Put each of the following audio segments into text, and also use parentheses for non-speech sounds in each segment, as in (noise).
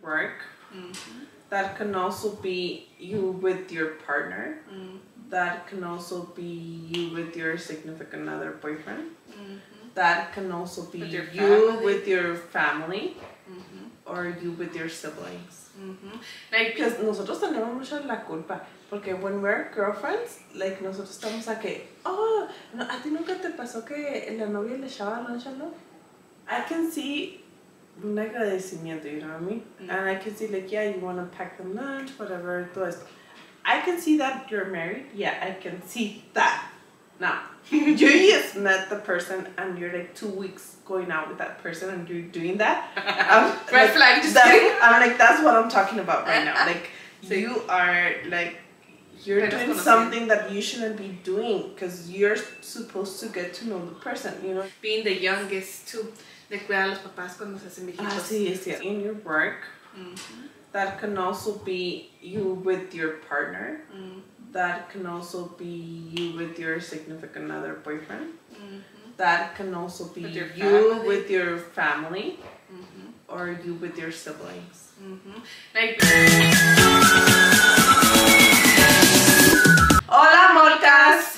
work. Mm-hmm. That can also be you with your partner. Mm-hmm. That can also be you with your significant other boyfriend. Mm-hmm. That can also be With your you with your family or you with your siblings. Like, Because nosotros tenemos mucha la culpa. Porque when we're girlfriends, like nosotros estamos a que, oh, no, a ti nunca te pasó que la novia le echaba lunch al novio. I can see un agradecimiento, you know what I mean? Mm. And I can see like, yeah, you want to pack them lunch, whatever, todo esto. I can see that you're married. Yeah, I can see that. Now, (laughs) you just met the person and you're like two weeks going out with that person and you're doing that. (laughs) I'm, Red like, flag, just that's- I'm like, that's what I'm talking about right now. Like, So- (laughs) you are like, you're doing something that you shouldn't be doing because you're supposed to get to know the person, you know? being the youngest too, de cuidar a los papás cuando se hacen viejitos. Ah, sí, es. In your work, Ujú, that can also be you with your partner. ujú, That can also be you with your significant other boyfriend. ujú, That can also be With you with your family ujú, or you with your siblings. ujú. Like,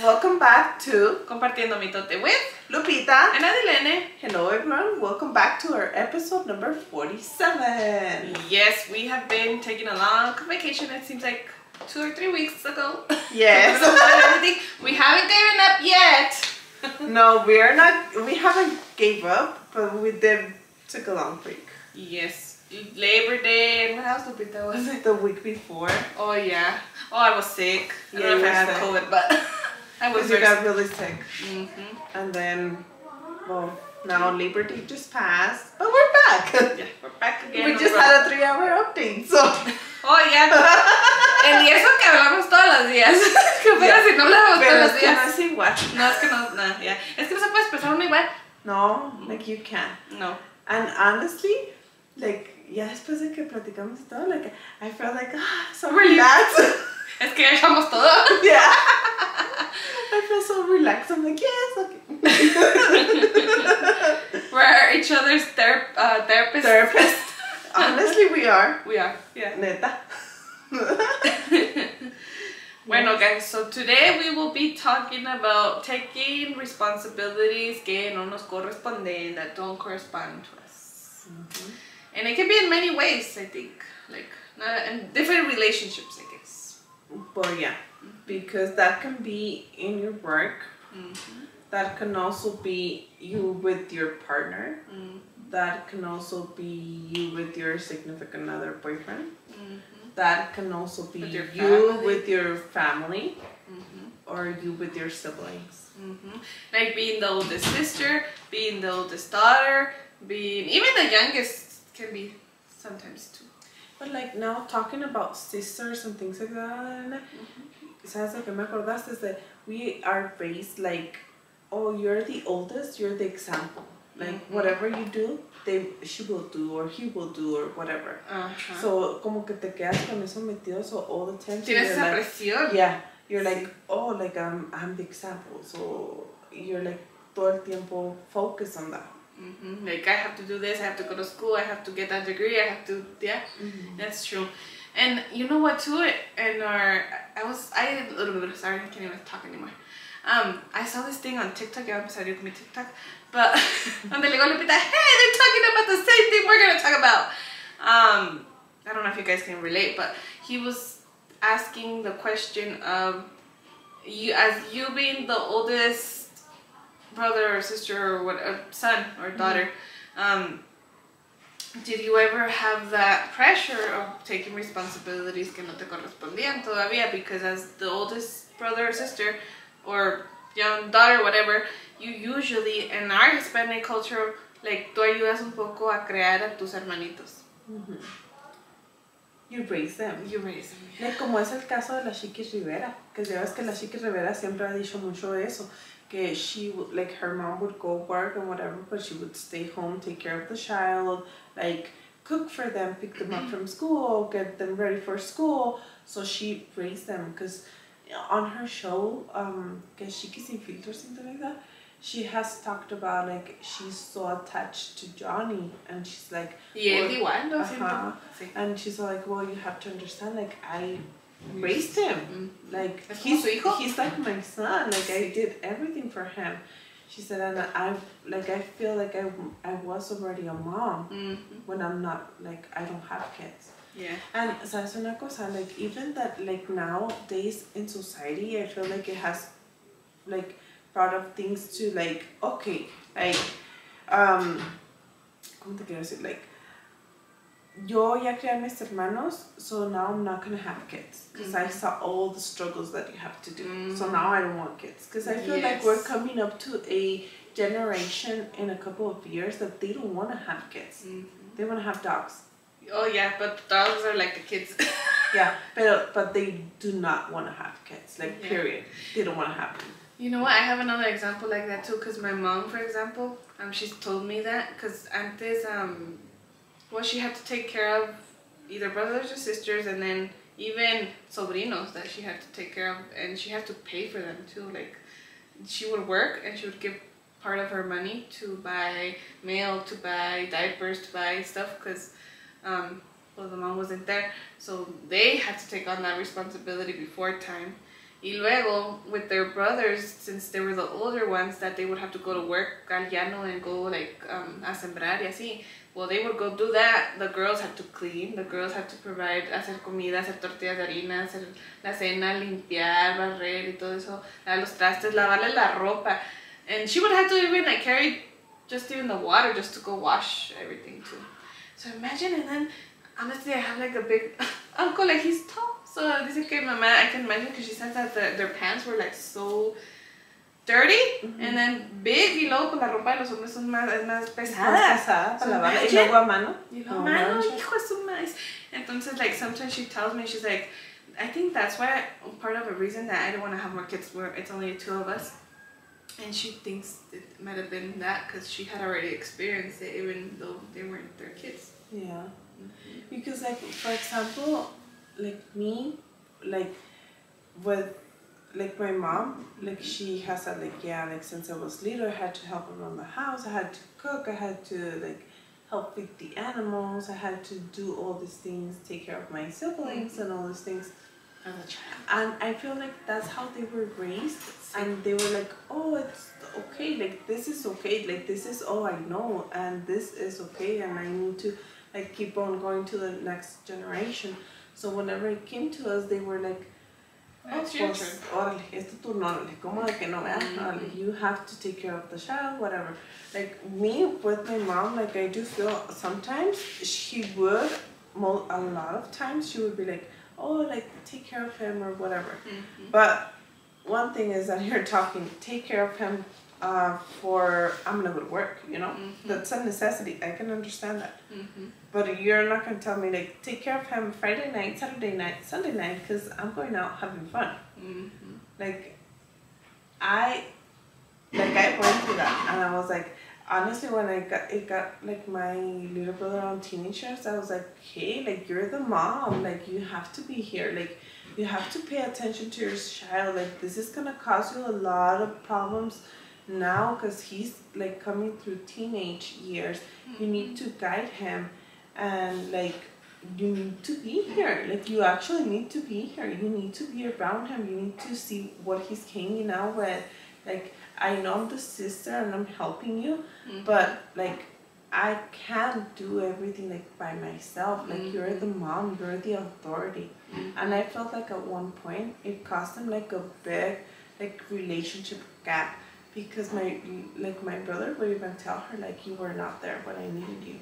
Welcome back to compartiendo mitote with Lupita. and Adelene. Hello, everyone. Welcome back to our episode number 47. Yes, we have been taking a long vacation. It seems like two or three weeks ago. Yes. (laughs) We haven't given up yet. no, we are not, we haven't gave up, but we did took a long break. Yes, Labor Day and what else, Lupita? Was it? The week before, Oh yeah. Oh, I was sick. I Yeah, don't know if I had. COVID, but (laughs) I was you got really sick. hmm And then, well, now Labor Day just passed, but we're back. Yeah, we're (laughs) back again. we just had a three hour update, so. (laughs) Oh, yeah. (laughs) Y eso que hablamos todos los días. Que fuera Yeah. si no hablamos Pero todos los que no días. es igual. No, es que no, no, ya. Es que no se puede expresar uno igual. No, like you can. No. And honestly, like, ya después de que platicamos todo, like, I felt like, ah, so relaxed. Es que ya echamos todo. (laughs) yeah. (laughs) I feel so relaxed. I'm like, yes, okay. (laughs) We're each other's ther- uh, therapists. Therapist. Honestly, we are. We are. Yeah. Neta. Bueno, guys, so today we will be talking about taking responsibilities que no nos corresponden, that don't correspond to us. And it can be in many ways, I think. Like, in different relationships. But yeah, because that can be in your work. Mm-hmm. That can also be you with your partner. Mm-hmm. That can also be you with your significant other boyfriend. Mm-hmm. That can also be With you family. with your family Mm-hmm. or you with your siblings. Mm-hmm. Like being the oldest sister, being the oldest daughter, being even the youngest can be sometimes too. But like now talking about sisters and things like that, ¿sabes de qué me acordaste? Is that we are raised like, oh, you're the oldest, you're the example. Like Mhm. whatever you do, they she will do or he will do or whatever. Uh-huh. So como que te quedas con eso metido, so all the time. Tienes esa like, presión. Yeah, you're like, oh, like I'm, I'm the example. So you're like todo el tiempo focus on that. Hmm Like I have to do this, I have to go to school, I have to get that degree, I have to yeah, that's true. And you know what too? In our I was I had a little bit of sorry I can't even talk anymore. Um, I saw this thing on TikTok. Ya empecé a con mi TikTok, but (laughs) donde le digo a Lupita, hey, they're talking about the same thing we're gonna talk about. Um, I don't know if you guys can relate, but he was asking the question of you as you being the oldest brother or sister or what uh, son or daughter um, did you ever have that pressure of taking responsibilities que no te correspondían todavía? Because as the oldest brother or sister or young daughter whatever you usually in our Hispanic culture like tú ayudas un poco a crear a tus hermanitos. You raise them. you raise them Like, como es el caso de la Chiquis Rivera, que ya ves que la Chiquis Rivera siempre ha dicho mucho eso, que she would, like her mom would go work and whatever, but she would stay home, take care of the child, like cook for them, pick them up from school, get them ready for school. So she raised them because on her show, um, que Chiquis Sin Filtro, something like that, she has talked about like she's so attached to Johnny, and she's like, Y él well, ajá. Siento. Sí. and she's like, well, you have to understand, like I raised him, Mm. like he's he's like my son, like I did everything for him. She said, and I like I feel like I I was already a mom Mhm. when I'm not like I don't have kids. Yeah. And sabes una cosa, like even that like nowadays in society, I feel like it has like brought up things to like okay, like um, ¿cómo te quiero decir? Like yo ya a mis hermanos, so now I'm not gonna have kids because I Mhm. saw all the struggles that you have to do. So Mhm. now I don't want kids because I feel like we're coming up to a generation in a couple of years that they don't want to have kids. Mhm. They want to have dogs. Oh yeah, but dogs are like the kids. (laughs) Yeah, but but they do not want to have kids. Like Yeah. period, they don't want to have them. You know what? I have another example like that too. Cause my mom, for example, um, she's told me that. Cause antes, um, well, she had to take care of either brothers or sisters, and then even sobrinos that she had to take care of, and she had to pay for them too. Like, she would work and she would give part of her money to buy mail, to buy diapers, to buy stuff. Cause, um, well, the mom wasn't there, so they had to take on that responsibility before time. Y luego, with their brothers, since they were the older ones, that they would have to go to work al llano and go like um, a sembrar y así. Well, they would go do that. The girls had to clean. The girls had to provide, hacer comida, hacer tortillas de harina, hacer la cena, limpiar, barrer y todo eso, lavar los trastes, lavarle la ropa. And she would have to even like carry just even the water just to go wash everything too. So imagine, and then honestly, I have like a big (laughs) uncle, like he's tall. So dice que mamá, I can imagine because she said that the, their pants were like so dirty and then big y luego con la ropa de los hombres son más, es más Más pesada. pesada So para lavarla. y luego a mano. Y luego, mano, manches. hijo de su maíz. Entonces, like, sometimes she tells me, she's like, I think that's why, part of the reason that I don't want to have more kids, where it's only two of us. And she thinks it might have been that because she had already experienced it, even though they weren't their kids. Yeah, mm-hmm. because like for example, like me, like with like my mom, like she has said like yeah, like since I was little, I had to help around the house. I had to cook. I had to like help feed the animals. I had to do all these things, take care of my siblings and all these things. As a child. And I feel like that's how they were raised, and they were like, oh, it's okay, like this is okay, like this is all I know, and this is okay, and I need to like keep on going to the next generation. So whenever it came to us, they were like, oh, It's your pues, turn. órale, es tu turno, órale, como de que no, ¿verdad? Mhm. Órale, you have to take care of the child, whatever. Like me with my mom, like I do feel sometimes she would, a lot of times she would be like, oh, like take care of him or whatever. Mhm. But one thing is that (laughs) you're talking, take care of him uh, for, I'm gonna go to work, you know? Mhm. That's a necessity. I can understand that. Mhm. But you're not gonna tell me, like, take care of him Friday night, Saturday night, Sunday night, because I'm going out having fun. Mhm. Like, I, like, I went through that, and I was like, honestly, when I got, it got, like, my little brother on teenagers, I was like, hey, like, you're the mom, like, you have to be here, like, you have to pay attention to your child, like, this is gonna cause you a lot of problems now, because he's, like, coming through teenage years, you need to guide him, and, like, you need to be here. Like you actually need to be here. You need to be around him. You need to see what he's hanging out with. Like I know I'm the sister and I'm helping you, Mhm. but like I can't do everything like by myself. Like you're the mom, you're the authority. Mhm. And I felt like at one point it caused him like a big like relationship gap because my like my brother would even tell her like you were not there when I needed you.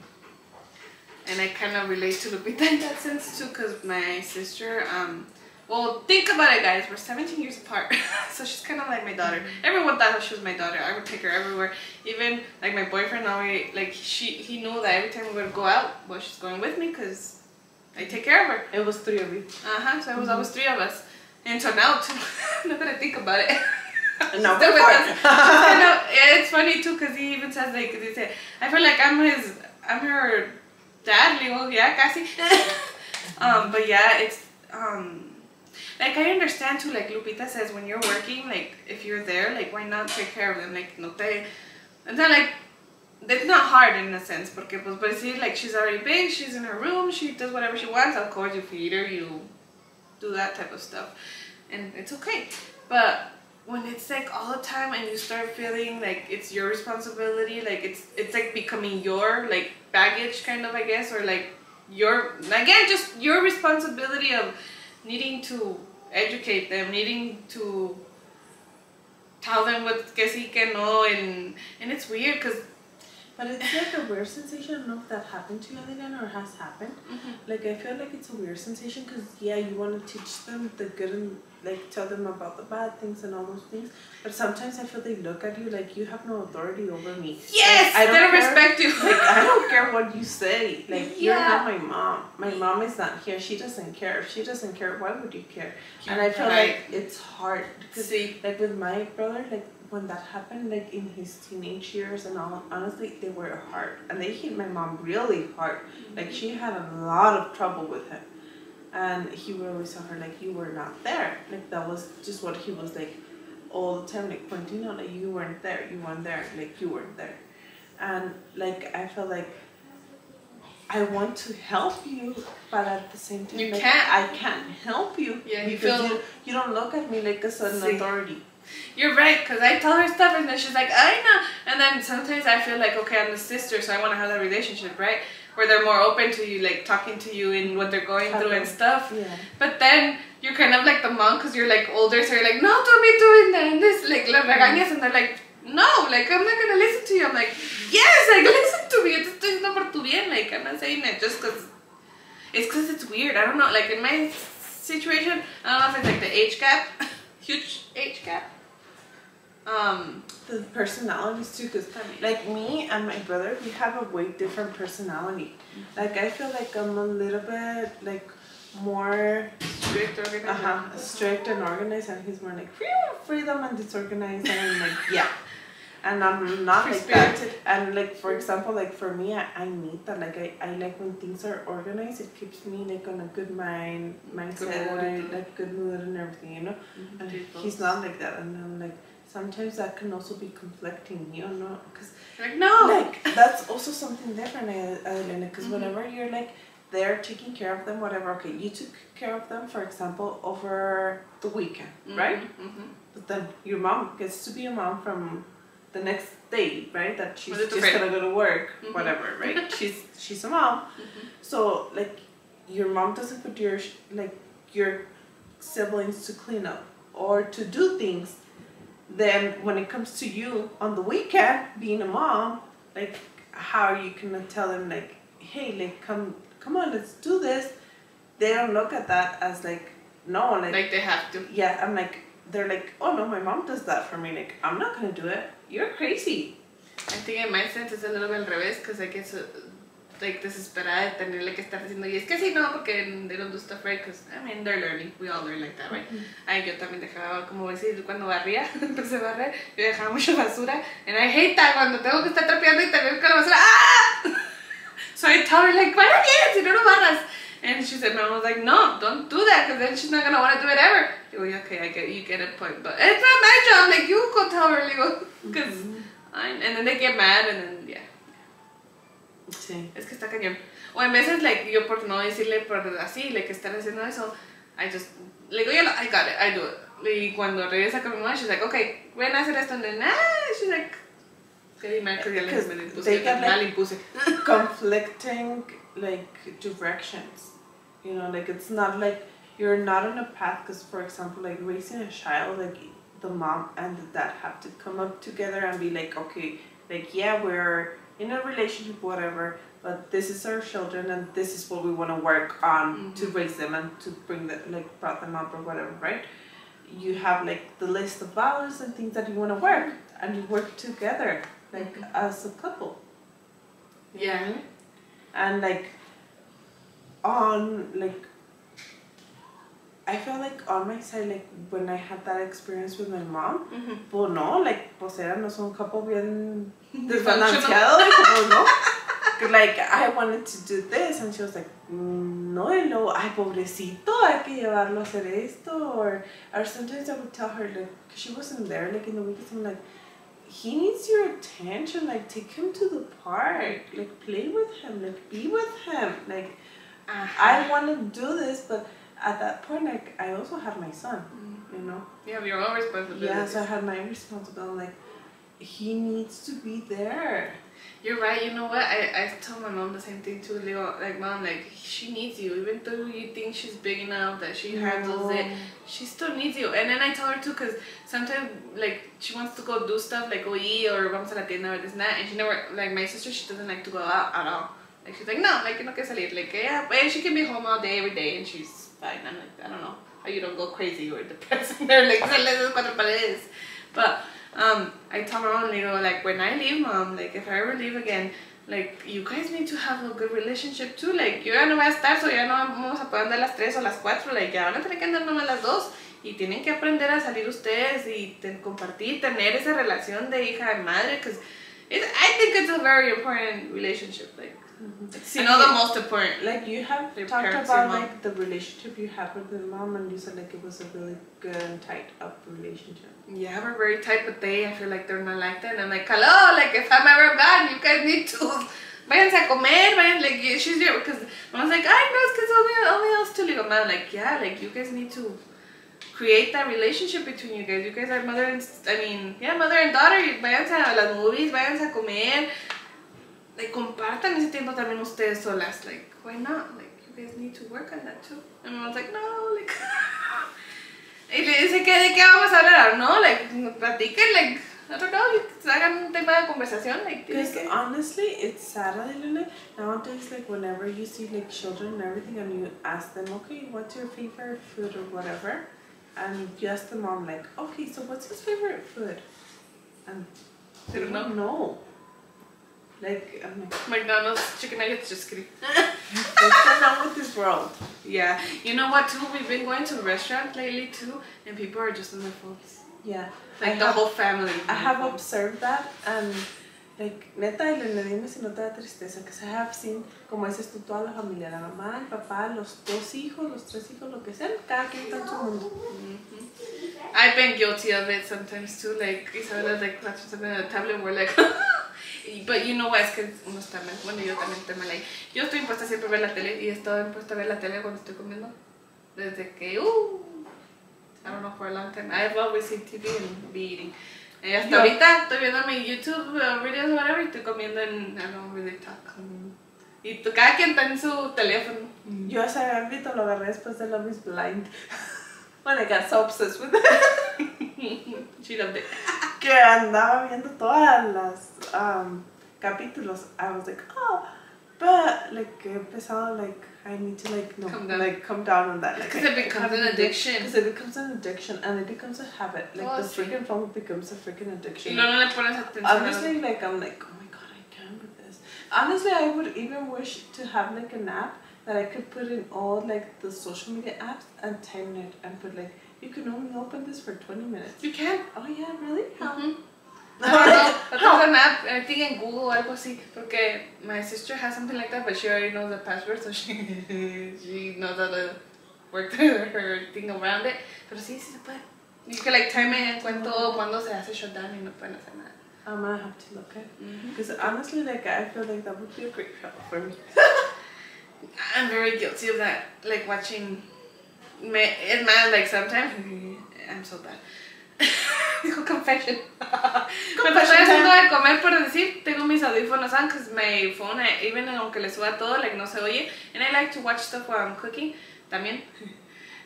And I kind of relate to Lupita (laughs) in that sense too, because my sister, um, well, think about it, guys. We're 17 years apart, (laughs) so she's kind of like my daughter. Everyone thought she was my daughter. I would take her everywhere. Even like my boyfriend, already like she he knew that every time we would go out, well, she's going with me because I take care of her. It was three of you. Uh huh. So it was always three of us. And so now too, (laughs) now that I think about it. (laughs) No, Still with us. I know, yeah, it's funny too because he even says like they say I feel like I'm his I'm her dad. Le digo, yeah, casi. (laughs) um, but yeah, it's um Like I understand too, like Lupita says, when you're working, like if you're there, like why not take care of them? Like no te, it's not like it's not hard in a sense, porque pues but see, like she's already big, she's in her room, she does whatever she wants. Of course, you feed her, you do that type of stuff, and it's okay. But when it's like all the time and you start feeling like it's your responsibility, like it's it's like becoming your like baggage kind of I guess, or like your again just your responsibility of needing to educate them, needing to tell them what que sí, que no, and and it's weird because. But it's like a weird sensation. I don't know if that happened to you, Adriana, or has happened. Mm-hmm. Like I feel like it's a weird sensation because yeah, you want to teach them the good and like tell them about the bad things and all those things. But sometimes I feel they look at you like you have no authority over me. Yes, Like, they don't care- respect you. Like I don't care what you say. Like you're not my mom. My mom is not here. She doesn't care. If she doesn't care, why would you care? and I feel Right. like it's hard because See. like with my brother, like when that happened, like in his teenage years and all, honestly, they were hard, and they hit my mom really hard. Mm-hmm. Like she had a lot of trouble with him, and he would always tell her like you were not there. Like that was just what he was like all the time, like pointing out like you weren't there, you weren't there, like you weren't there, and like I felt like. I want to help you, but at the same time, You like, can't. I can't help you Yeah, you because feel- you, you don't look at me like a sudden See. authority. You're right, because I tell her stuff and then she's like, I know. And then sometimes I feel like, okay, I'm the sister, so I want to have that relationship, right? Where they're more open to you, like talking to you and what they're going through and stuff. Yeah. But then you're kind of like the mom because you're like older, so you're like, no, don't be doing that. And this, like, la regañas, and they're like, no, like, I'm not gonna listen to you. I'm like, yes, like, listen to me. Estoy diciendo por tu bien. Like, I'm not saying it just because it's because it's weird. I don't know. Like, in my situation, I don't know if it's like the age gap, (laughs) huge age gap. Um, The personalities too, because like me and my brother, we have a way different personality. Like I feel like I'm a little bit like more strict organized. uh-huh, strict and organized, and he's more like free freedom and disorganized, and I'm like yeah. And I'm not like that. And like for example, like for me, I, I need that. Like I, I like when things are organized. It keeps me like on a good mind mindset, mood. and like good mood and everything, you know. And Mhm. he's not like that, and I'm like sometimes that can also be conflicting, you know, because Like, no. like that's also something different, Adelina. Because Mhm. whenever you're like there taking care of them, whatever. Okay, you took care of them, for example, over the weekend, right? Mm-hmm. But then your mom gets to be a mom from the next day, right? That she's just gonna go to work, Mhm. whatever, right? (laughs) she's she's a mom, Mm-hmm. so like your mom doesn't put your like your siblings to clean up or to do things. Then when it comes to you on the weekend, being a mom, like how are you gonna tell them like, hey, like come come on, let's do this. They don't look at that as like no, like, Like, they have to. yeah, I'm like they're like, oh no, my mom does that for me. Like I'm not gonna do it. You're crazy. I think in my sense it's a little bit al revés, because I guess, uh, like, desesperada de tenerle que estar diciendo, y es que sí, no, porque they don't do stuff right, because, I mean, they're learning, we all learn like that, right? Ay, yo también dejaba, como decir, cuando barría, (laughs) empecé a barrer, yo dejaba mucha basura, and I hate that, cuando tengo que estar trapeando y tener con la basura, ¡ah! (laughs) So I tell her, like, para bien, si no, no barras. And she said, my mom was like, no, don't do that, because then she's not going to want to do it ever. Digo, okay, I get, you get a point, but it's not my job, like, you go tell her, digo, (laughs) because, and then they get mad, and then, yeah. Sí. Es que está cañón. O en veces, like, yo por no decirle por así, like, estar haciendo eso, I just, le digo, yo, I got it, I do it. Y cuando regresa con mi mamá, she's like, okay, ven a hacer esto, and then, ah, she's like, que dime, que ya le me impuse, they yo like- impuse. (laughs) conflicting like directions you know like it's not like you're not on a path because for example like raising a child like the mom and the dad have to come up together and be like okay like yeah we're in a relationship whatever but this is our children and this is what we want to work on to raise them and to bring them like brought them up or whatever right you have like the list of values and things that you want to work and you work together like as a couple Yeah. and like on like I felt like on my side like when I had that experience with my mom Mhm. pues no like pues éramos un couple bien Dysfunctional. desbalanceado como no. (laughs) Like I wanted to do this and she was like mm, no, no luego ay pobrecito hay que llevarlo a hacer esto. Or or sometimes I would tell her like 'cause she wasn't there like in the weekends I'm like he needs your attention. Like take him to the park. Like play with him. Like be with him. Like I want to do this but at that point like I also had my son mm. you know? You have your own responsibilities. yeah so I had my responsibility like he needs to be there You're right. You know what? I, I tell my mom the same thing too. Leo, oh, like mom, like she needs you. Even though you think she's big enough that she handles it, she still needs you. And then I tell her too, cause sometimes like she wants to go do stuff like oye or vamos a la tienda or this and that, and she never like my sister. She doesn't like to go out at all. Like she's like no, like you no que salir. Like yeah, but she can be home all day every day and she's fine. I'm like I don't know how you don't go crazy or depressed (laughs) in there like. But um, I my mom, you know, like when I leave, mom, like if I ever leave again, like you guys need to have a good relationship too. Like yo ya no voy a estar, so ya no vamos a poder andar las tres o las cuatro. Like ya van a tener que andar nomás las dos. Y tienen que aprender a salir ustedes y te- compartir, tener esa relación de hija y madre, because I think it's a very important relationship. Like, Mm-hmm. it's, you know, the most important. Like you have Your talked parents, about like the relationship you have with your mom, and you said like it was a really good and tight up relationship. Yeah, we're very tight, but they, I feel like they're not like that. And I'm like, hello, like if I'm ever gone, you guys need to (laughs) váyanse a comer, vayan, like she's here because I was like, I know it's because only only us two. Like, man, like yeah, like you guys need to create that relationship between you guys. You guys are mother and I mean, yeah, mother and daughter. Váyanse a las movies, váyanse a comer. Like compartan ese tiempo también ustedes solas. Like why not? Like you guys need to work on that too. And I was like, no, like. (laughs) Y le dice que de qué vamos a hablar, ¿no? Like, platiquen, like, I don't know, like, hagan un tema de conversación, like, Because que- honestly, it's sad, Adilene. Nowadays, like whenever you see like children and everything, and you ask them, okay, what's your favorite food or whatever, and you ask the mom like, okay, so what's his favorite food, and They don't don't know. Like I'm McDonald's chicken nuggets, just kidding. what's going on with this world? Yeah, you know what, too? We've been going to restaurants lately, too, and people are just on their phones. Yeah. Like, I the have- whole family. I have observed that and like neta y le dime si no te da tristeza que se have seen como dices tú toda la familia la mamá el papá los dos hijos los tres hijos lo que sean cada quien está en su mundo Mhm. I've been guilty of it sometimes too. Like Isabela's like watching something on the tablet, we're like, (laughs) but you know what? Es que uno está mal. Bueno, yo también estoy mal ahí. Yo estoy impuesta siempre a ver la tele y he estado impuesta a ver la tele cuando estoy comiendo. Desde que, uh, I don't know for a long time. I've always seen TV and be eating. Hasta Yo- ahorita estoy viendo mi YouTube uh, videos o whatever y estoy comiendo en, I don't really talk. Y tú- cada quien está en su teléfono. yo ese ámbito lo agarré después de Love is Blind when I got so obsessed with it She loved it. (laughs) que andaba viendo todas las um, capítulos I was like oh but like empezado like I need to like no Come down. like come down on that like Because it becomes an addiction. because it becomes an addiction and it becomes a habit like Oh, the sí. freaking phone becomes a freaking addiction luego no le pones atención. honestly like I'm like oh my god I can't with this honestly I would even wish to have like an app that I could put in all like the social media apps and time it and put like you can only open this for 20 minutes You can. oh yeah really How? Know. But there's an app, I think in Google o algo así. Porque my sister has something like that, but she already knows the password, so she, (laughs) she knows how to work through her thing around it. Pero sí, sí se puede. You can like time it en cuanto cuando se hace shutdown y no pueden hacer nada. Ah, I'm gonna have to look at because honestly like I feel like that would be a great help for me (laughs) I'm very guilty of that. Like watching. Me, it's mad, like sometimes. (laughs) I'm so bad. (laughs) Dijo confession. (laughs) Me estoy haciendo de comer por decir, tengo mis audífonos on because my phone, even aunque le suba todo, like no se oye. And I like to watch stuff while I'm cooking, también.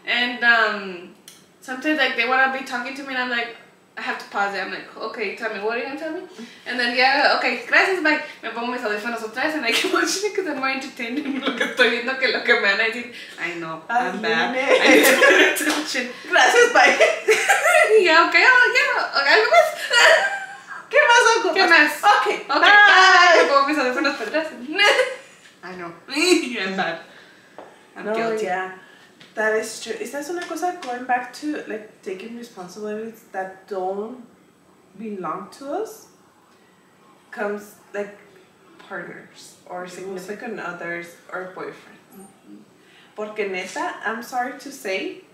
And um, sometimes like they wanna be talking to me and I'm like, I have to pause it. I'm like, okay, tell me, what are you gonna tell me? And then yeah, okay, gracias, bye. Me pongo mis audífonos otra vez and I keep watching it because I'm more entertained in (laughs) lo que estoy viendo que lo que me van a decir. I know, I'm bad. I need to pay attention. gracias bye (laughs) yeah, okay, oh, yeah, algo más. (laughs) ¿qué más ocupas? ¿Qué más? okay Ok, bye bye. Me pongo mis audífonos para atrás. I know. I'm bad. I'm no guilty. yeah that is true esta es una cosa going back to like taking responsibilities that don't belong to us comes like partners or significant others or boyfriends. Porque neta, I'm sorry to say,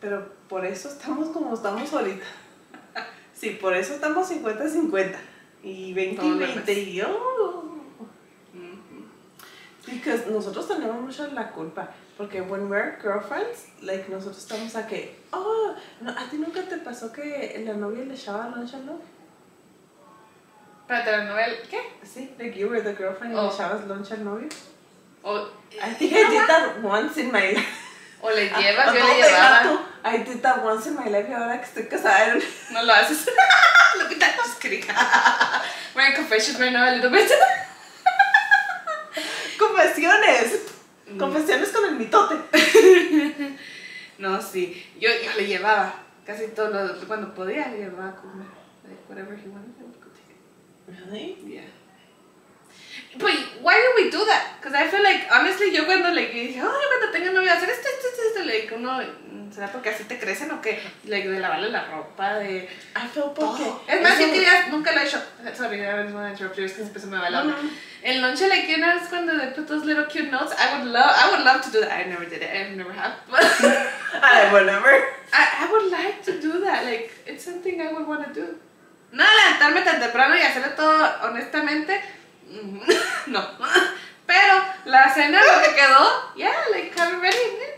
pero por eso estamos como estamos ahorita. (laughs) Sí, por eso estamos 50-50 y 20-20 y yo. Because nosotros tenemos mucho la culpa. Porque when we're girlfriends, like nosotros estamos a que, oh, no, ¿a ti nunca te pasó que la novia le echaba lunch al novio? Para telenovela, ¿qué? Sí, like you were the girlfriend y Oh. le echabas lunch al novio. O, I think I did that once in my life. o le llevas, yo no, le deja (laughs) llevaba. tú. I did that once in my life y ahora que estoy casada. No lo haces. (laughs) Look at that, just kidding. (laughs) We're in confessions right now a little bit. Confesiones. Confesiones con el mitote. (laughs) No, sí. Yo, yo le llevaba casi todo lo, cuando podía, le llevaba a comer. Like, whatever he wanted, I would go take it. Really? Yeah. But why do we do that? Because I feel like, honestly, yo cuando like, yo dije, oh, yo cuando tenga novio, hacer esto, esto, esto, esto, like, uno, ¿será porque así te crecen o qué? Like, de lavarle la ropa, de I feel porque. Es más, yo quería, nunca lo he hecho. Sorry, I was going to interrupt you, es que después se me va la onda. No, no. El lonche, like, you know, cuando they put those little cute notes, I would love, I would love to do that. I never did it, I never have. But (laughs) Ay, whatever. I, I would like to do that, like, it's something I would want to do. No levantarme tan temprano y hacerlo todo honestamente, (laughs) no. (laughs) Pero la cena, lo que quedó, yeah, like, have it ready.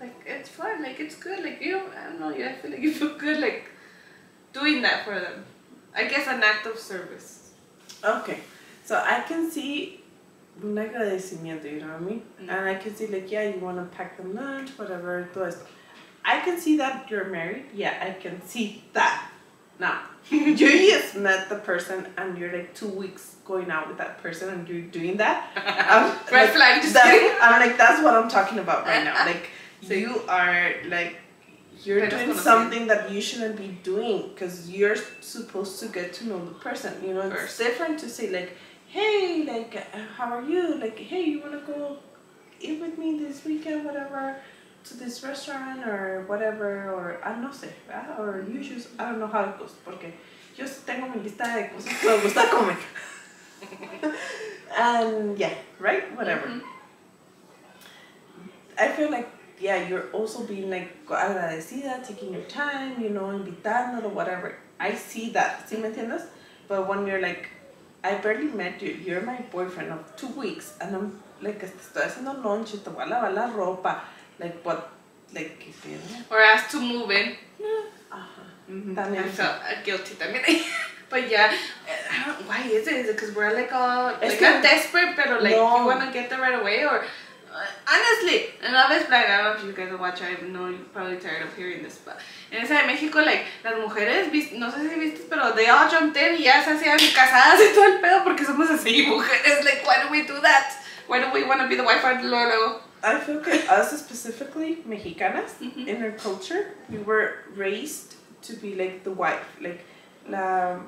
Like, it's fun, like, it's good, like, you don't, I don't know, I feel like you feel good, like, doing that for them. I guess an act of service. Okay. So I can see un agradecimiento, you know what I mean? Mm. And I can see like, yeah, you want to pack them lunch, whatever, todo esto. I can see that you're married. Yeah, I can see that. Now, (laughs) you (laughs) just met the person and you're like two weeks going out with that person and you're doing that. (laughs) I'm Red like, flag, just that- I'm like, that's what I'm talking about right now. Like, you are like, you're doing something that you shouldn't be doing because you're supposed to get to know the person. You know, it's First. different to say like, hey, like, how are you? Like, hey, you wanna go eat with me this weekend, whatever, to this restaurant or whatever, or I no sé, ¿verdad? or you choose. I don't know how it goes porque yo tengo mi lista de cosas que me gusta comer. and yeah, right, whatever. Mhm. I feel like yeah, you're also being like agradecida, taking your time, you know, invitándolo, whatever. I see that, ¿sí me entiendes? But when you're like, I barely met you, you're my boyfriend of two weeks, and I'm like, estoy haciendo lunch, te voy a lavar la ropa, like what, like, qué pedo. Or asked to move in. Ajá. Mm-hmm. También. I felt uh, guilty también. (laughs) but yeah, why is it? Is it because we're like all Es like que- desperate, but like No. you want to get there right away, or uh, honestly, and like, I don't know if you guys will watch. I know you're probably tired of hearing this, but en esa de México, like las mujeres, no sé si viste, pero they all jumped in y ya se hacían casadas y todo el pedo porque somos así mujeres. Like, why do we do that? Why do we want to be the wife luego luego? I feel que us specifically Mexicanas in our culture, we were raised to be like the wife, like la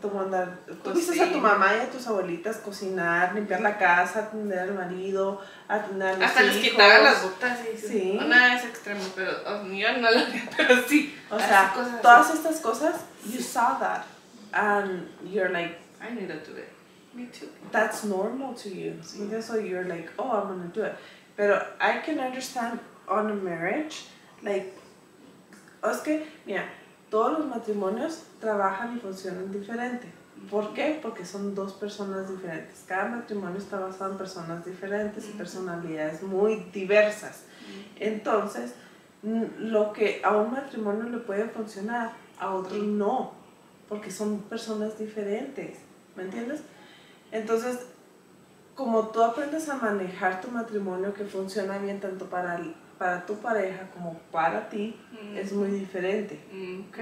the one that tú viste a tu mamá y a tus abuelitas cocinar, limpiar la casa, atender al marido, atender a los Hasta les hijos. quitaban las botas y Sí. Nada es extremo, pero oh, yo no lo haría, (laughs) pero sí. O así sea, cosas así. todas estas cosas, you saw that and you're like I need to do it. Me too. that's normal to you. And so you're like, oh, I'm gonna do it. Pero I can understand on a marriage, like, es que, mira, todos los matrimonios trabajan y funcionan diferente. ¿Por qué? Porque son dos personas diferentes. Cada matrimonio está basado en personas diferentes y personalidades muy diversas. Entonces, lo que a un matrimonio le puede funcionar, a otro no, porque son personas diferentes, ¿me entiendes? Entonces, como tú aprendes a manejar tu matrimonio que funciona bien tanto para, para tu pareja como para ti, Mm. es muy diferente, Mm. ¿ok?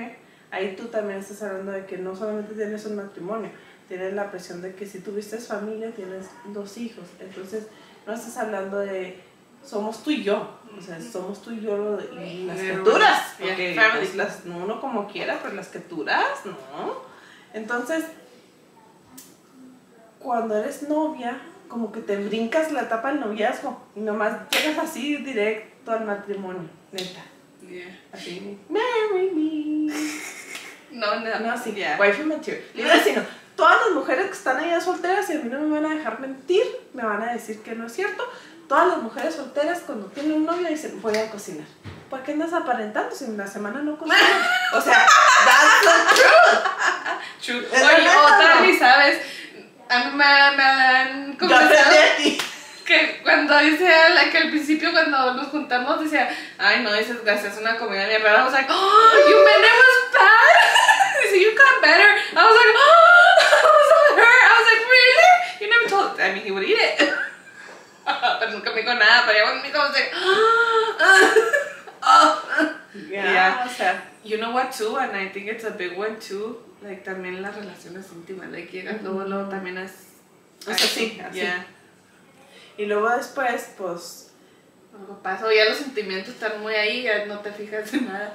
Ahí tú también estás hablando de que no solamente tienes un matrimonio, tienes la presión de que si tuviste familia, tienes dos hijos, entonces no estás hablando de somos tú y yo, o sea, somos tú y yo y las criaturas, porque pues, las, uno como quiera, pero las criaturas, no. Entonces, cuando eres novia, como que te brincas la etapa del noviazgo y nomás llegas así directo al matrimonio, neta. Yeah. Así, marry me. No, no. No, sí, Yeah. wifey material. Le iba a decir, no, todas las mujeres que están allá solteras, y a mí no me van a dejar mentir, me van a decir que no es cierto. Todas las mujeres solteras cuando tienen un novio dicen, voy a cocinar. ¿Por qué andas aparentando si en la semana no cocinas? (laughs) o sea, that's the truth. Oye, otra y sabes, a mí me, me han que cuando dice la que al principio cuando nos juntamos decía, ay no, dices gracias, una comida bien rara. Was like, oh, you Dice, you got better. I was like, oh, (laughs) I was so hurt. I was like, really? You never told. I mean, he would eat it. (laughs) pero nunca me dijo nada. Pero cuando me dijo, like, oh. Yeah, Yeah. o sea, You know what too, and I think it's a big one too. Like también las relaciones íntimas, like llegas luego, luego también es. O sea, sí, así. Yeah. y luego después, pues, Algo pasa, o ya los sentimientos están muy ahí, ya no te fijas en nada.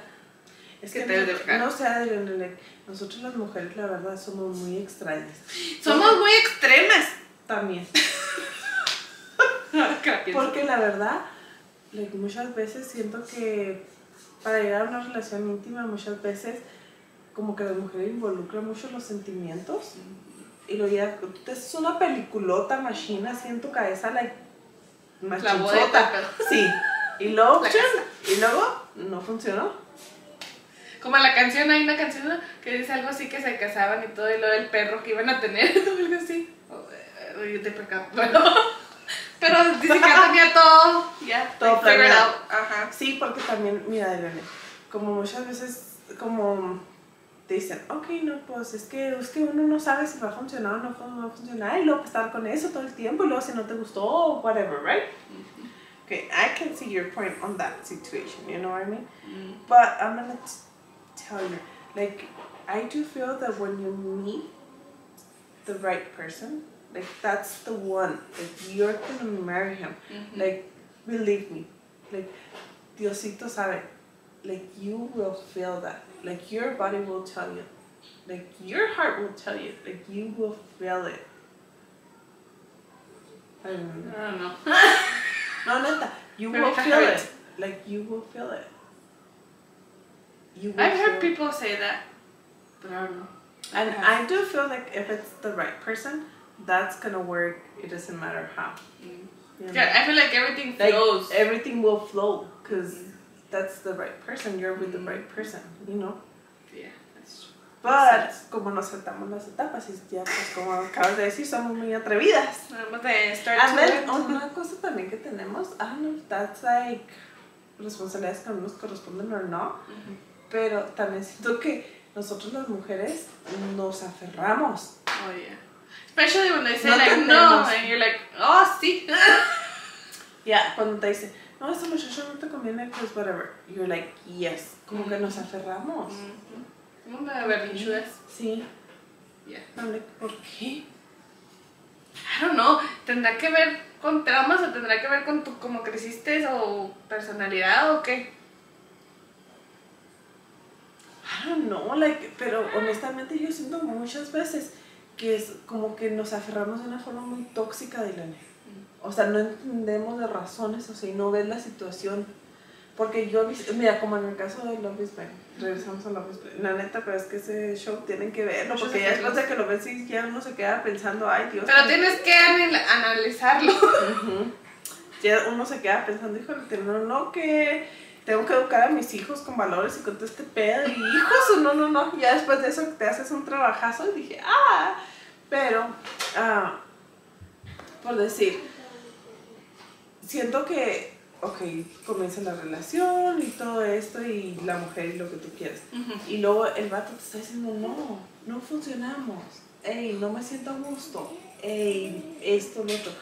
Es Que que te debes de no, no Adriana, like, nosotros las mujeres, la verdad, somos muy extrañas. Somos muy extremas. También. (laughs) Porque la verdad, like, muchas veces siento que para llegar a una relación íntima, muchas veces como que la mujer involucra mucho los sentimientos y lo ya haces una peliculota machina así en tu cabeza, like, La pero- Sí. Y luego, (laughs) y luego no funcionó. Como la canción, hay una canción ¿no? que dice algo así que se casaban y todo, y lo del perro que iban a tener, (laughs) o algo así. Te pecado. Pero, (laughs) pero dice que ya tenía todo, ya, Todo planeado. Ajá. Sí, porque también, mira, Adriana, como muchas veces, como te dicen, ok, no, pues es que, es que uno no sabe si va a funcionar o no va a funcionar, y luego estar con eso todo el tiempo, y luego si no te gustó, o whatever, right? Okay, I can see your point on that situation, you know what I mean? Mm. But I'm gonna tell you, like, I do feel that when you meet the right person, like, that's the one, like, you're gonna marry him. Mhm. Like, believe me, like, Diosito sabe, like, you will feel that. Like, your body will tell you. Like, your heart will tell you. Like, you will feel it. I don't know. I don't know. No, neta, you (laughs) will feel it. Like, you will feel it. You I've feel heard people say that, but I don't know. And Yeah. I do feel like if it's the right person, that's gonna work. It doesn't matter how. Mm. you know? Yeah, I feel like everything like flows. everything will flow because Mhm. that's the right person. You're with the Mhm. right person, you know. yeah, that's true. But como nos saltamos las etapas y ya pues como acabas de decir somos muy atrevidas. Vamos a start And to then it. una cosa también que tenemos, I don't know if that's like responsabilidades que no nos corresponden o no, Mhm. Pero también siento que nosotros las mujeres nos aferramos. Oh yeah. Especially when they say No like no, and you're like, oh sí. (laughs) Ya, cuando te dicen, no, este muchacho no te conviene, pues whatever. You're like, yes. Como que nos aferramos. Mhm. Como de berrinchudas. Sí. Yeah. I'm like, ¿por qué? I don't know. ¿Tendrá que ver con traumas o tendrá que ver con tu cómo creciste o personalidad o qué? Don't know, like, pero honestamente yo siento muchas veces que es como que nos aferramos de una forma muy tóxica, Dylan. O sea, no entendemos de razones, o sea, y no ves la situación. Porque yo, mira, como en el caso de Love is Blind, regresamos a Love is Blind. La neta, pero es que ese show tienen que verlo, porque ya efectos. de que lo ves, sí, ya uno se queda pensando, ay Dios. Pero ¿cómo- tienes que anal- analizarlo. Ujú. Ya uno se queda pensando, híjole, no, no, que tengo que educar a mis hijos con valores y con todo este pedo, y hijos, no, no, no. Ya después de eso te haces un trabajazo y dije, ah, pero, ah, por decir, siento que, ok, comienza la relación y todo esto, y la mujer y lo que tú quieres. Y luego el vato te está diciendo, no, no funcionamos. Ey, no me siento a gusto. Ey, esto, lo otro.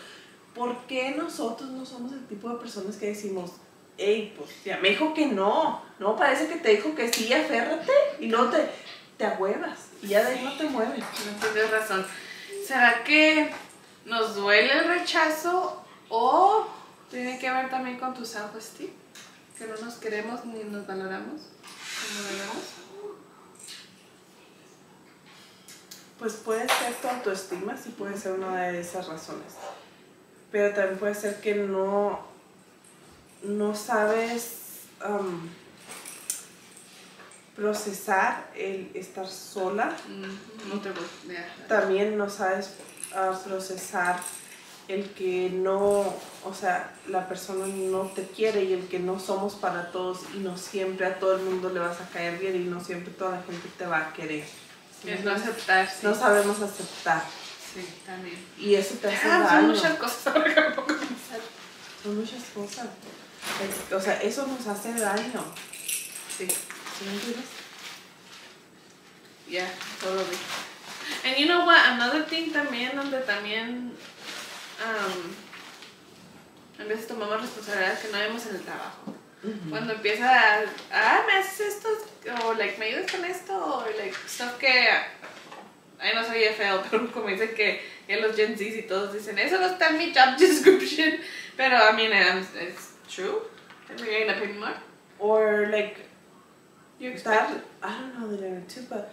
¿Por qué nosotros no somos el tipo de personas que decimos, ey, pues ya me dijo que no? No, parece que te dijo que sí, aférrate. Y luego te, te ahuevas. Y ya de ahí no te mueves. No tienes razón. ¿Será que nos duele el rechazo o tiene que ver también con tu self-esteem? Que no nos queremos ni nos valoramos como debemos. Pues puede ser tu autoestima, sí puede ser una de esas razones. Pero también puede ser que no, no sabes, um, procesar el estar sola. Mm, no te. Yeah. También no sabes ah, procesar el que no, o sea, la persona no te quiere y el que no somos para todos y no siempre a todo el mundo le vas a caer bien y no siempre toda la gente te va a querer. ¿Sí Es no aceptar. Sí. No sabemos aceptar Sí, también. y eso te hace Ah, son muchas cosas (laughs) pensar. Son muchas cosas. Es- o sea, eso nos hace daño. Sí. ¿Sí me entiendes? Yeah, totally. And you know what? Another thing también donde también um, a veces tomamos responsabilidades que no vemos en el trabajo. Cuando empieza a, ah, me haces esto, o like, me ayudas con esto, o like, stuff que, ay, no soy feo, (laughs) pero como dicen que ya los Gen Zs y todos dicen, eso no está en mi job description, (laughs) pero I mean, um, it's true. Tendría que pay more. Or like You expect that I don't know the name too, but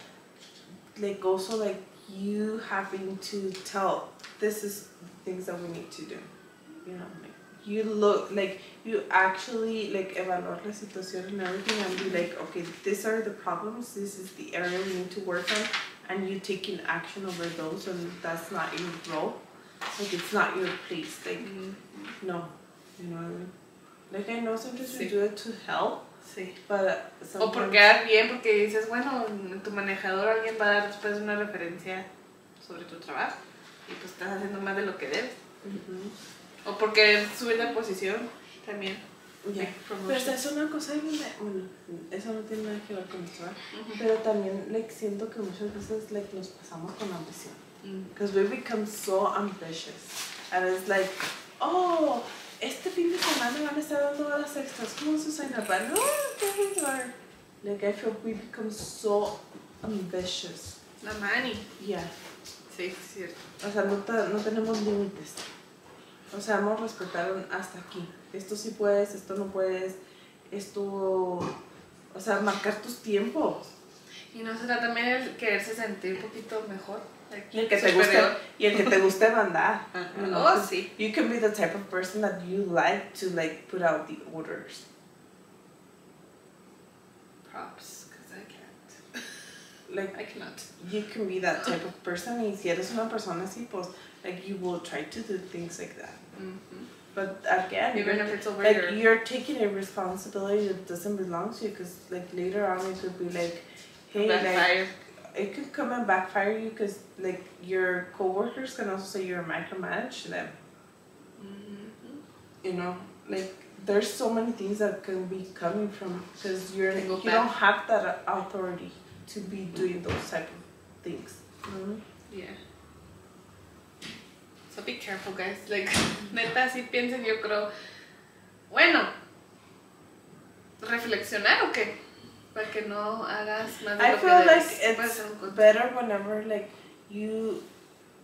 like also like you having to tell this is things that we need to do. You know, like you look like you actually like evaluate la situación and everything and be like, okay, these are the problems, this is the area we need to work on and you taking action over those and that's not your role. Like it's not your place. Like Mm, no. You know what I mean? Like I know sometimes we Sí. do it to help, Sí. but O por quedar bien, porque dices, bueno, en tu manejador alguien va a dar después una referencia sobre tu trabajo y pues estás haciendo más de lo que debes. Mhm. O por querer subir de posición también. Ya. Like Pero es una cosa bueno, eso no tiene nada que ver con esto, ¿verdad? Ujú. pero también like, siento que muchas veces like, nos pasamos con ambición. Mm. Because we become so ambitious. And it's like, oh, este fin de semana van a estar dando horas extras. ¿Cómo se usa para No, they are. Like, I feel we become so ambitious. La mani. Yeah. Sí, es cierto. O sea, no, no tenemos límites. O sea, respetar un hasta aquí. Esto sí puedes, esto no puedes. Esto. O sea, marcar tus tiempos. Y no será también el quererse sentir un poquito mejor. like, Y el que te guste, y el que te guste mandar. (laughs) You know, Oh, sí. You can be the type of person that you like to like put out the orders. Props, because I can't. Like I cannot. you can be that type (laughs) of person. Y si eres una persona así, pues like you will try to do things like that. Mhm. But again, Even you're- if it's over like your... you're taking a responsibility that doesn't belong to you because like later on it could be like hey like it could come and backfire you because like your coworkers can also say you're micromanage them Mhm. you know like there's so many things that can be coming from because you're you don't have that authority to be doing those type of things Mhm. Yeah. So be careful, guys. Like, (laughs) neta, si piensen, yo creo. Bueno, reflexionar o qué? Para que no hagas más de I lo feel que like it's ser un con- better whenever like you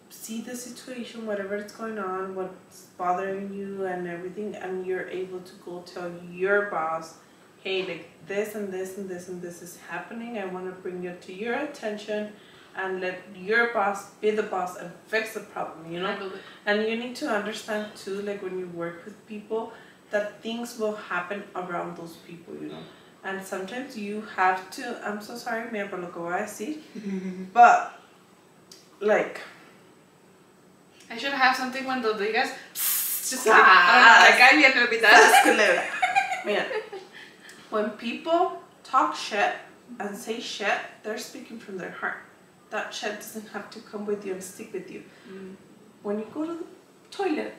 see the situation, whatever is going on, what's bothering you and everything, and you're able to go tell your boss, hey, like this and this and this and this is happening. I want to bring it to your attention and let your boss be the boss and fix the problem, you know? And you need to understand too, like when you work with people, that things will happen around those people, you know. And sometimes you have to, I'm so sorry, mira por lo que voy a decir, (laughs) but like, I should have something cuando digas. "Psst", Just like, Ah. like I bien olvidada. (laughs) mira, when people talk shit and say shit, they're speaking from their heart. That shit doesn't have to come with you and stick with you. Mm. When you go to the toilet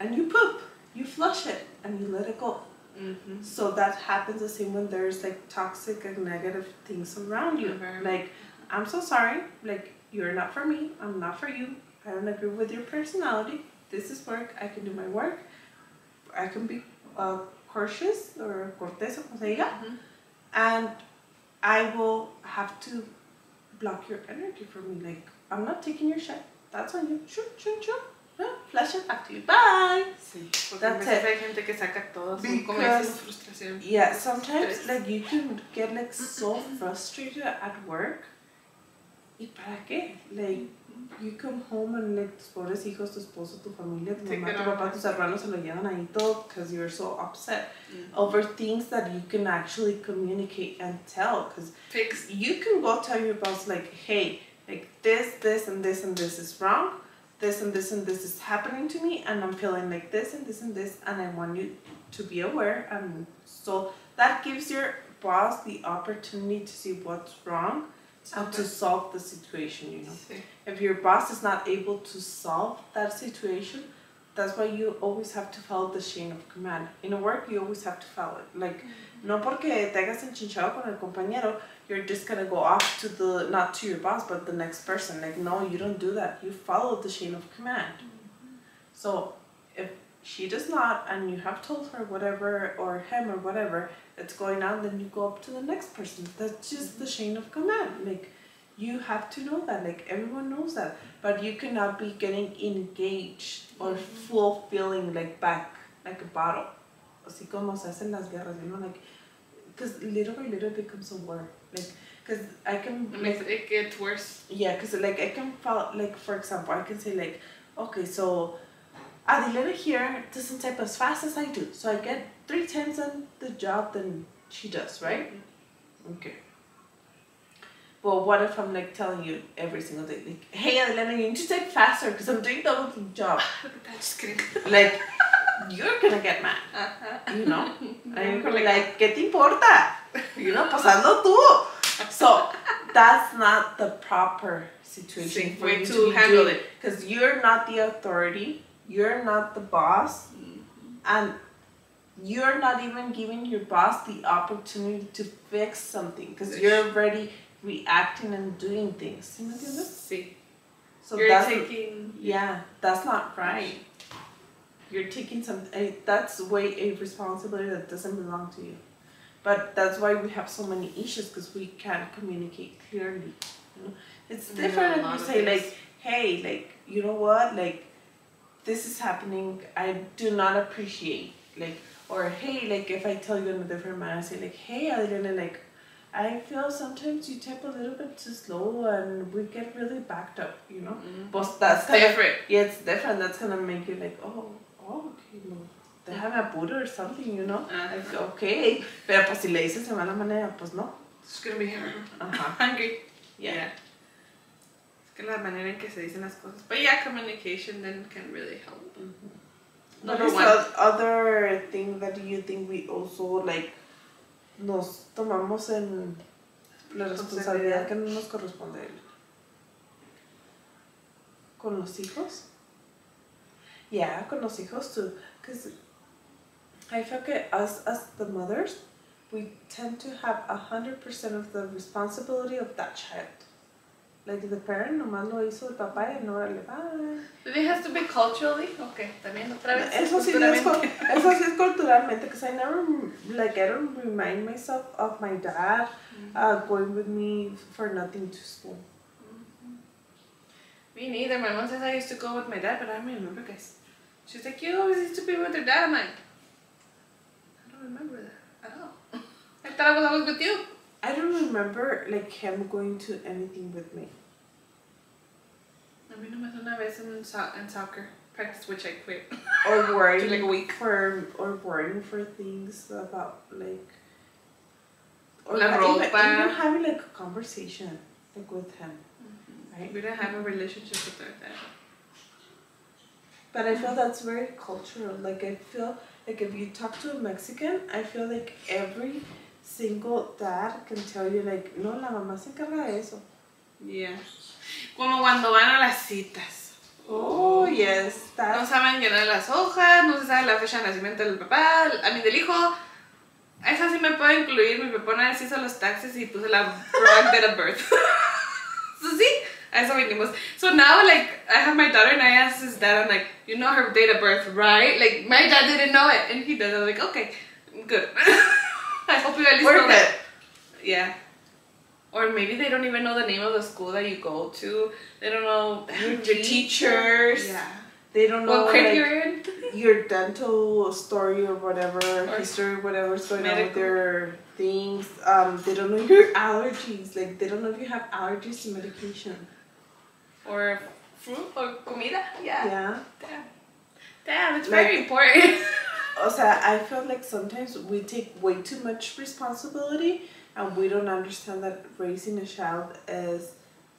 and you poop, you flush it and you let it go. Mhm. So that happens the same when there's like toxic and negative things around you. Environment. Like, I'm so sorry, like, you're not for me, I'm not for you, I don't agree with your personality. This is work, I can do my work. I can be uh, cautious or cortés, como se diga, Mhm. and I will have to block your energy from me. Like, I'm not taking your shit. That's on you. Shoot, shoot, shoot. Flash it back to you. Bye. Sí, porque That's it. hay gente que saca todo su como Because- dices, frustración. Yeah, sometimes like you can get like mm, mm, so mm, frustrated at work. ¿Y para qué? Like you come home and like tus pobres hijos, tu esposo, tu familia, tu mamá, tu papá, tus hermanos se lo llevan ahí todo because you're so upset Mm. over things that you can actually communicate and tell because you can go tell your boss like hey like this this and this and this is wrong this and this and this is happening to me and i'm feeling like this and this and this and i want you to be aware and so that gives your boss the opportunity to see what's wrong and to solve the situation you know. Sí. if your boss is not able to solve that situation that's why you always have to follow the chain of command. In a work you always have to follow it. Like mm-hmm. no porque te hagas enchinchado con el compañero you're just gonna go off to the not to your boss but the next person. Like no you don't do that. You follow the chain of command. Mm-hmm. So if she does not and you have told her whatever or him or whatever that's going on then you go up to the next person. That's just the chain of command. Like you have to know that. Like everyone knows that. But you cannot be getting engaged or mm-hmm. fulfilling like back like a bottle. Así como se hacen las guerras you know like because little by little it becomes a war like because i can It makes it gets worse. yeah, because like I can follow, like for example, I can say like, okay, so Adilena here doesn't type as fast as I do, so I get three times on the job than she does, right? Okay. Well, what if I'm like telling you every single day, like, hey Adilena, you need to type faster because I'm doing double the job. (laughs) Look at that. Just kidding. (laughs) Like, you're gonna get mad, Uh-huh. you know? (laughs) You're gonna Like- like, ¿qué te importa? You know, pasando tú. So that's not the proper situation for way you to to, handle doing it. because you're not the authority, you're not the boss, and you're not even giving your boss the opportunity to fix something because you're already reacting and doing things. ¿Sí me entiendes? Sí. So You're that's taking. yeah, that's not right. You're taking some. eh, That's way a responsibility that doesn't belong to you. But that's why we have so many issues because we can't communicate clearly. You know? It's different if you say things. like, "Hey, like you know what, like this is happening. I do not appreciate like." Or hey, like if I tell you in a different manner, I say like, "Hey, Adriana, like." I feel sometimes you type a little bit too slow and we get really backed up, you know? Mm. But that's kind of different. yeah, it's different. That's gonna make you like, oh, oh, okay, no. They have a Buddha or something, you know? Like, okay. Pero pues si le dices de mala manera, pues no. It's gonna be Ajá. (laughs) hungry. Yeah. Es que la manera en que se dicen las cosas. But yeah, communication then can really help. What Number is one. the other thing that you think we also like nos tomamos en la responsabilidad que no nos corresponde? Con los hijos? Yeah, con los hijos too. Because I feel que us as the mothers, we tend to have a hundred percent of the responsibility of that child. Like the parent nomás lo hizo el papá y no le va. But it has to be culturally. Okay, también otra vez. Eso sí, es, eso sí es culturalmente, because I never, like, I don't remind myself of my dad uh, going with me for nothing to school. Me neither. My mom says I used to go with my dad, but I don't remember, guys. She's like, you always used to be with your dad. I'm like, don't remember that at all. (laughs) I thought I was always with you. I don't remember, like, him going to anything with me. A mí nomás una vez en, so- en soccer practice, which I quit. Or (laughs) worrying like a week. for, or worrying for things about, like, or La ha- even, even having, like, a conversation, like, with him. Mm-hmm. Right? We didn't have a relationship with dad. But I feel that's very cultural. Like I feel like if you talk to a Mexican, I feel like every single dad can tell you like, no, la mamá se encarga de eso. Yeah. Como cuando van a las citas. Oh yes, No saben llenar las hojas, no se sabe la fecha de nacimiento del papá, a mí del hijo. Esa sí me puede incluir. Mi papá vez hizo los taxes y puse la (laughs) wrong date of birth. (laughs) so sí, a eso venimos. So now, like, I have my daughter and I asked his dad, I'm like, you know her date of birth, right? Like, my dad didn't know it. And he does. I'm like, okay, good. (laughs) I hope you at least know Worth that. it. Yeah. Or maybe they don't even know the name of the school that you go to. They don't know Your your teachers. Yeah. They don't know What grade like, you're in. (laughs) your dental story or whatever, Or history, whatever's going on with medical. their things. Um, they don't know your allergies. Like they don't know if you have allergies to medication. Or fruit or comida. Yeah. Yeah. Damn. Damn, it's Like- very important. (laughs) also, I feel like sometimes we take way too much responsibility and we don't understand that raising a child is,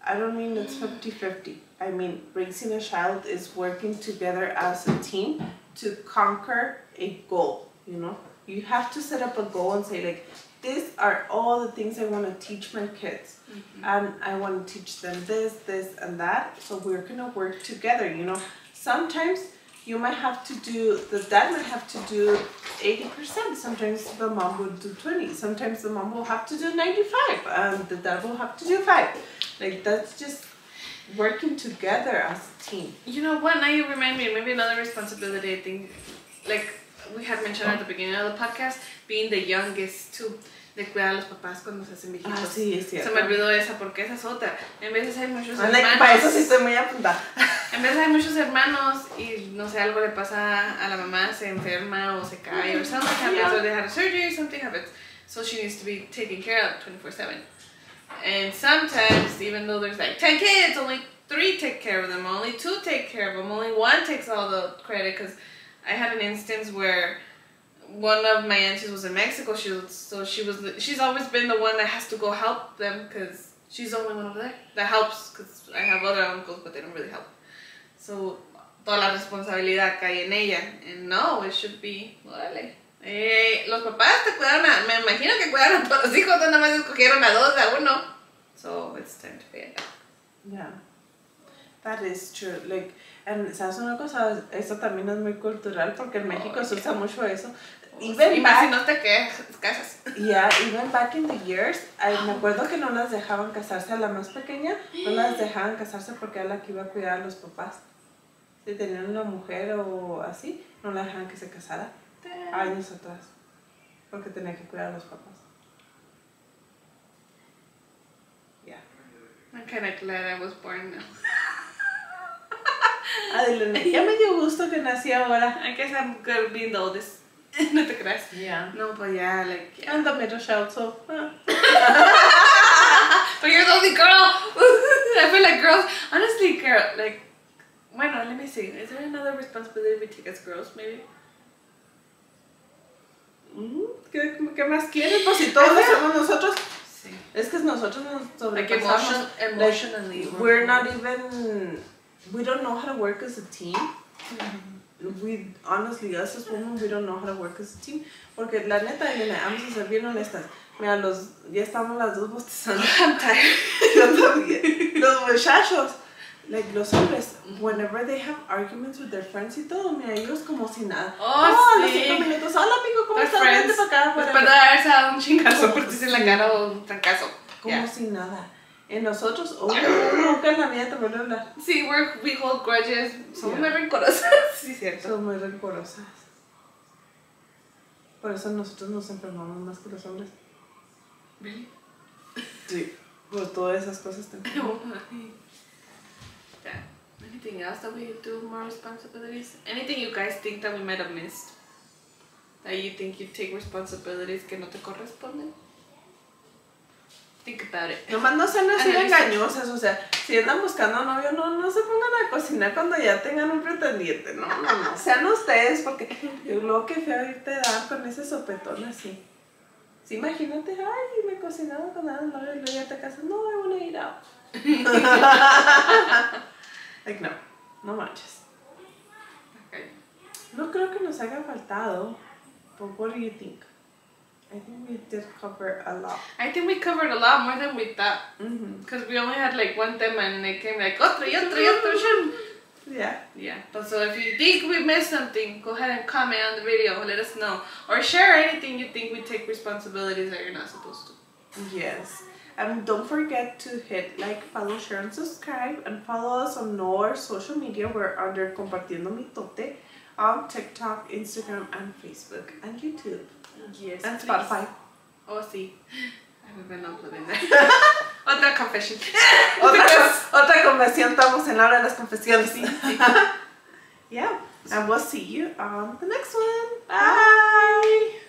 I don't mean it's mm. 50 50. I mean, raising a child is working together as a team to conquer a goal, you know? You have to set up a goal and say, like, these are all the things I want to teach my kids. Mm-hmm. And I want to teach them this, this, and that. So we're going to work together, you know? Sometimes you might have to do the dad might have to do 80% sometimes the mom would do 20 sometimes the mom will have to do 95 and the dad will have to do 5 like that's just working together as a team You know what? Now you remind me. Maybe another responsibility. I think, like we had mentioned at the beginning of the podcast, being the youngest too, de cuidar a los papás cuando se hacen viejitos. ah sí es Se cierto me olvidó esa porque esa es otra. En veces hay muchos Ah, like, para eso sí hermanos. estoy muy apuntada (laughs) En veces hay muchos hermanos y no sé, algo le pasa a la mamá, se enferma o se cae or something (laughs) happens or they had a surgery something happens. So she needs to be taken care of 24 7. And sometimes, even though there's like 10 kids, only three take care of them, only two take care of them, only one takes all the credit. Because I had an instance where one of my aunties was in Mexico, she was, so she was, she's always been the one that has to go help them because she's the only one over there that helps because I have other uncles, but they don't really help. So, toda la responsabilidad cae en ella. And no, it should be, órale. Eh, los papás te cuidaron a, me imagino que cuidaron a todos los hijos, nada más escogieron a dos, a uno. So, it's time to pay it. yeah that is true like sabes una cosa eso también es muy cultural porque en México Oh, se usa yeah. mucho eso Y even más si back no te casas. (laughs) Yeah, even back in the years, ay, me acuerdo que no las dejaban casarse a la más pequeña, no las (gasps) dejaban casarse porque era la que iba a cuidar a los papás. Si tenían una mujer o así, no la dejaban que se casara años atrás, porque tenía que cuidar a los papás. Yeah. I'm kind of glad I was born now. (laughs) Adelante, ya me dio gusto que nací ahora. I guess I'm good being the oldest. (laughs) no te creas. Yeah. No, but yeah, like, yeah. And the middle child, so. But you're the only girl. (laughs) I feel like girls, honestly, girl, like, bueno, let me see. Is there another responsibility we take as girls, maybe? Mm, ¿Qué, ¿Qué más quieres? Pues si todos lo hacemos nosotros. Sí. Es que nosotros nos Like sobrepasamos. emotion, Like, emotionally. we're not even we don't know how to work as a team we honestly us as women we don't know how to work as a team porque la neta Elena vamos a ser bien honestas mira los ya estamos las dos bostezando (laughs) I'm tired. los muchachos like los hombres whenever they have arguments with their friends y todo mira ellos como si nada Oh, los sí. cinco minutos hola amigo cómo estás vente para acá Después whatever". de haberse dado un chingazo por en la cara o un trancazo. como Yeah. si nada en nosotros oh, nunca en la vida te vuelvo a hablar Sí, we're, we hold grudges. Somos Yeah. muy rencorosas. (laughs) Sí, cierto. Son muy rencorosas. Por eso nosotros nos enfermamos más que los hombres. Really? Sí. Por todas esas cosas te enfermas. yeah. Anything else that we do more responsibilities? Anything you guys think that we might have missed? That you think you take responsibilities que no te corresponden? Think about it. Nomás no sean así Analiza. engañosas, o sea, si andan buscando novio, no, no se pongan a cocinar cuando ya tengan un pretendiente, no, no, no, sean ustedes, porque yo luego que feo irte a dar con ese sopetón así. Sí, imagínate, ay, me cocinaba con el novio y luego ya te casas, no, I wanna eat out. like, no, no manches. Okay. No creo que nos haya faltado. But what do you think? I think we did cover a lot. I think we covered a lot more than we thought. Mm-hmm. Because we only had like one tema and they came like, otro y otro y otro. shun." Yeah. Yeah. But so if you think we missed something, go ahead and comment on the video. Let us know. Or share anything you think we take responsibilities that you're not supposed to. Yes. And don't forget to hit like, follow, share, and subscribe. And follow us on all our social media. We're under Compartiendo mi Mitote on TikTok, Instagram, and Facebook, and YouTube. Yes. And please. Spotify. Oh, sí. I haven't been uploading that. (laughs) Otra confession. Otra, otra confesión, (laughs) estamos en la hora de las confesiones. (laughs) yeah. And we'll see you on the next one. Bye.